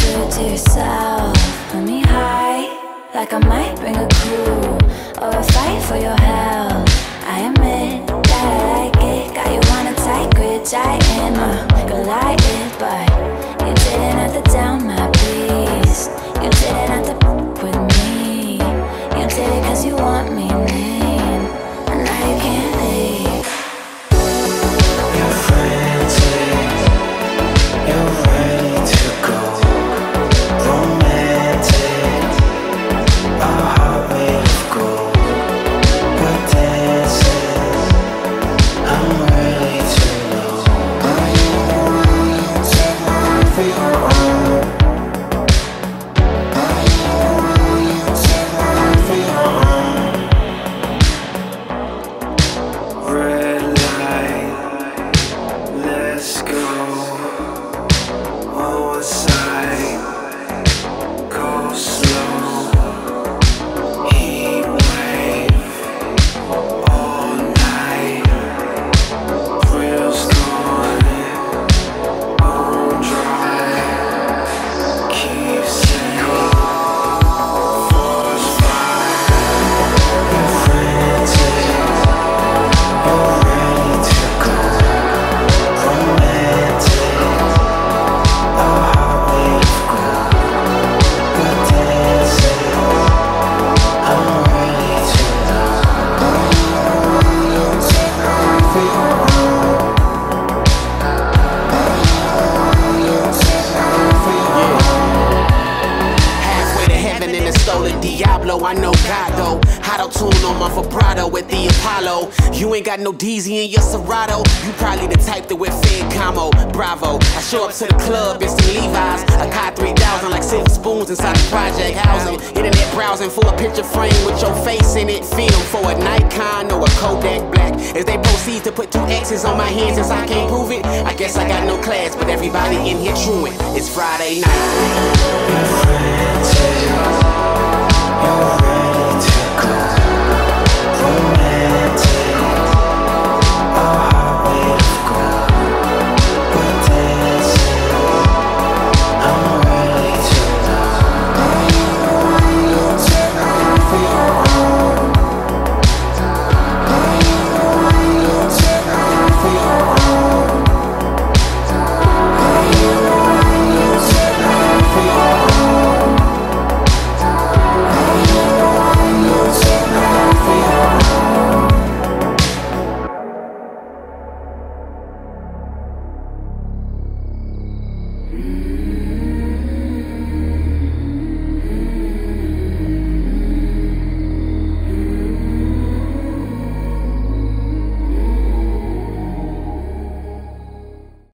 good to yourself. Put me high, like I might bring a crew Or a fight for your head. I know God though. Auto tune on my vibrato with the Apollo. You ain't got no DZ in your Serato. You probably the type that wear fed camo. Bravo. I show up to the club in some Levi's. I caught 3,000 like silver spoons inside the project housing. Internet browsing for a picture frame with your face in it. Film for a Nikon or a Kodak Black. As they proceed to put two X's on my hands since I can't prove it. I guess I got no class, but everybody in here truant. It's Friday night.